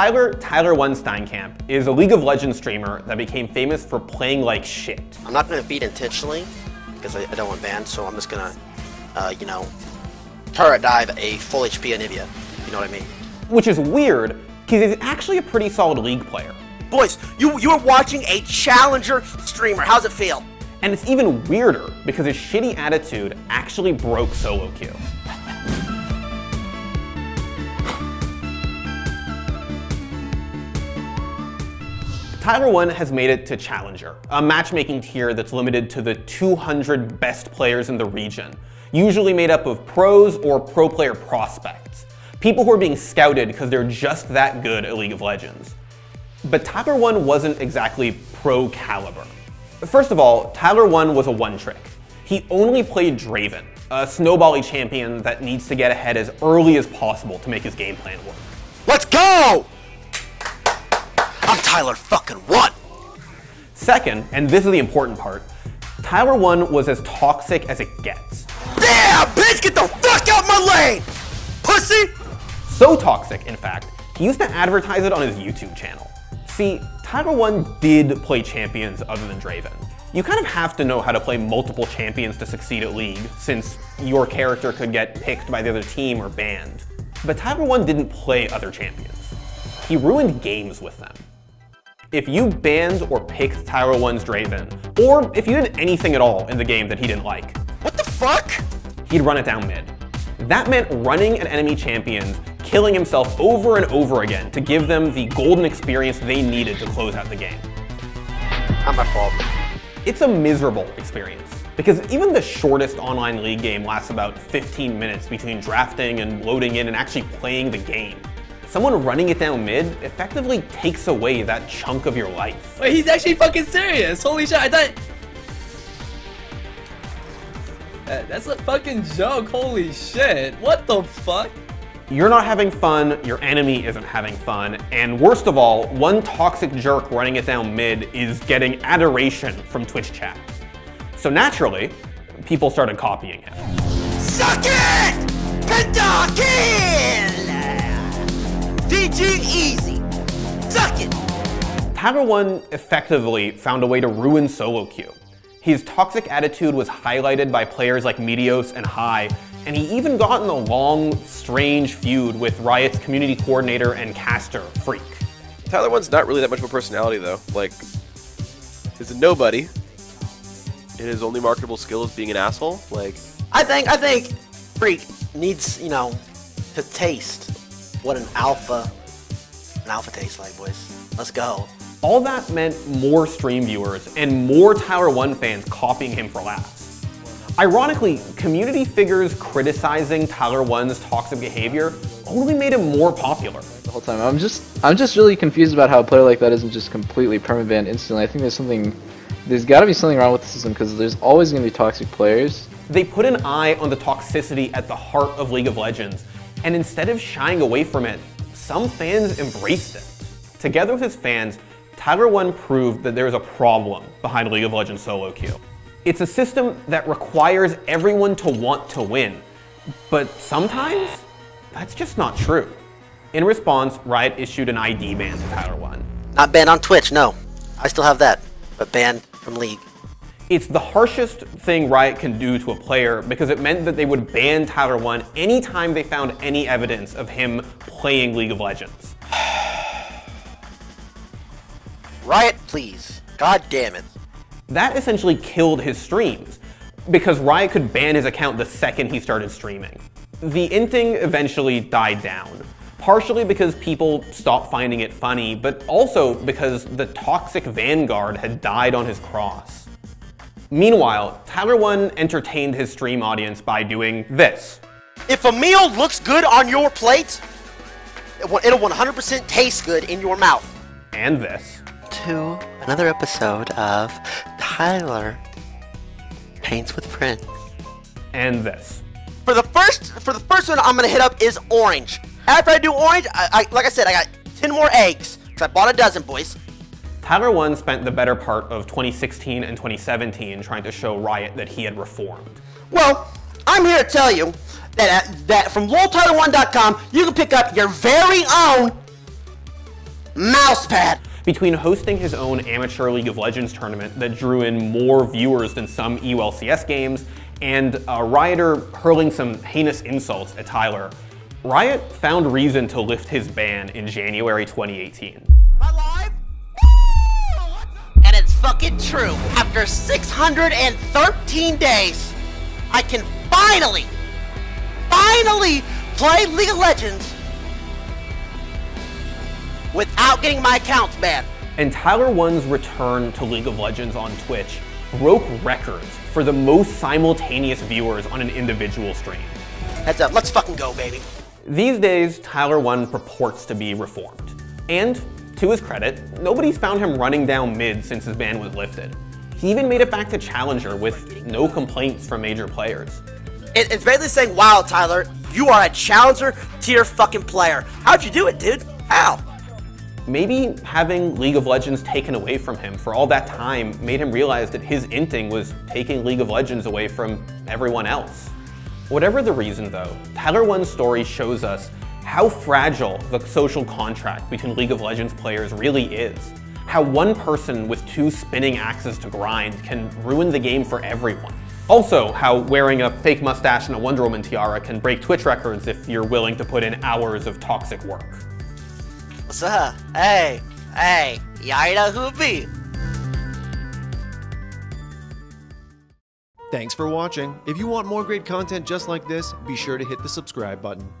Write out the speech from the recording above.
Tyler Tyler One Steinkamp is a League of Legends streamer that became famous for playing like shit. I'm not gonna feed intentionally because I, I don't want banned, so I'm just gonna, uh, you know, turret dive a full HP Anivia. You know what I mean? Which is weird, because he's actually a pretty solid League player. Boys, you you are watching a challenger streamer. How's it feel? And it's even weirder because his shitty attitude actually broke solo queue. Tyler One has made it to Challenger, a matchmaking tier that's limited to the 200 best players in the region, usually made up of pros or pro player prospects, people who are being scouted because they're just that good at League of Legends. But Tyler One wasn't exactly pro caliber. First of all, Tyler One was a one trick. He only played Draven, a snowbally champion that needs to get ahead as early as possible to make his game plan work. Let's go! Tyler fucking One. Second, and this is the important part, Tyler One was as toxic as it gets. Yeah, bitch, get the fuck out my lane! Pussy! So toxic, in fact, he used to advertise it on his YouTube channel. See, Tyler One did play champions other than Draven. You kind of have to know how to play multiple champions to succeed at League, since your character could get picked by the other team or banned. But Tyler One didn't play other champions. He ruined games with them. If you banned or picked Tyler One's Draven, or if you did anything at all in the game that he didn't like, What the fuck? he'd run it down mid. That meant running at enemy champions, killing himself over and over again to give them the golden experience they needed to close out the game. Not my fault. It's a miserable experience, because even the shortest online league game lasts about 15 minutes between drafting and loading in and actually playing the game. Someone running it down mid effectively takes away that chunk of your life. Wait, he's actually fucking serious. Holy shit, I thought. Uh, That's a fucking joke. Holy shit. What the fuck? You're not having fun, your enemy isn't having fun, and worst of all, one toxic jerk running it down mid is getting adoration from Twitch chat. So naturally, people started copying him. Suck it! Pentakill! DG easy. Suck it! Tyler One effectively found a way to ruin solo queue. His toxic attitude was highlighted by players like Meteos and Hai, and he even got in a long, strange feud with Riot's community coordinator and caster, Freak. Tyler One's not really that much of a personality though. Like, he's a nobody. And his only marketable skill is being an asshole. Like, I think I think Freak needs, you know, to taste what an alpha an alpha tastes like, boys. Let's go. All that meant more stream viewers and more Tyler One fans copying him for laughs. Ironically, community figures criticizing Tyler One's toxic behavior only made him more popular. the whole time. I'm just I'm just really confused about how a player like that isn't just completely permabanned instantly. I think there's something there's got to be something wrong with the system because there's always going to be toxic players. They put an eye on the toxicity at the heart of League of Legends, and instead of shying away from it, some fans embraced it. Together with his fans, Tyler One proved that there is a problem behind League of Legends solo queue. It's a system that requires everyone to want to win, but sometimes that's just not true. In response, Riot issued an ID ban to Tyler One. Not banned on Twitch, no. I still have that, but banned from League. It's the harshest thing Riot can do to a player because it meant that they would ban Tyler One anytime they found any evidence of him playing League of Legends. Riot, please. God damn it. That essentially killed his streams because Riot could ban his account the second he started streaming. The inting eventually died down, partially because people stopped finding it funny, but also because the toxic Vanguard had died on his cross. Meanwhile, Tyler One entertained his stream audience by doing this. If a meal looks good on your plate, it will- 100% taste good in your mouth. and this. To another episode of Tyler Paints with Friends. and this. For the first, for the first one, I'm gonna hit up is orange. After I do orange, I, I like I said, I got 10 more eggs. Cause I bought a dozen, boys. Tyler One spent the better part of 2016 and 2017 trying to show Riot that he had reformed. Well, I'm here to tell you that uh, that from LolTyler1.com, you can pick up your very own mousepad. Between hosting his own amateur League of Legends tournament that drew in more viewers than some EULCS games, and a rioter hurling some heinous insults at Tyler, Riot found reason to lift his ban in January 2018. Fucking true. After 613 days, I can finally, finally play League of Legends without getting my accounts banned. And Tyler One's return to League of Legends on Twitch broke records for the most simultaneous viewers on an individual stream. Heads up, let's fucking go, baby. These days, Tyler One purports to be reformed. And, to his credit, nobody's found him running down mid since his ban was lifted. He even made it back to Challenger with no complaints from major players. It, it's basically saying, wow, Tyler, you are a challenger tier fucking player. How'd you do it, dude? How? Maybe having League of Legends taken away from him for all that time made him realize that his inting was taking League of Legends away from everyone else. Whatever the reason though, Tyler One's story shows us how fragile the social contract between League of Legends players really is. How one person with two spinning axes to grind can ruin the game for everyone. Also, how wearing a fake mustache and a Wonder Woman tiara can break Twitch records if you're willing to put in hours of toxic work. What's up? Hey, hey, y'all know who be? Thanks for watching. If you want more great content just like this, be sure to hit the subscribe button.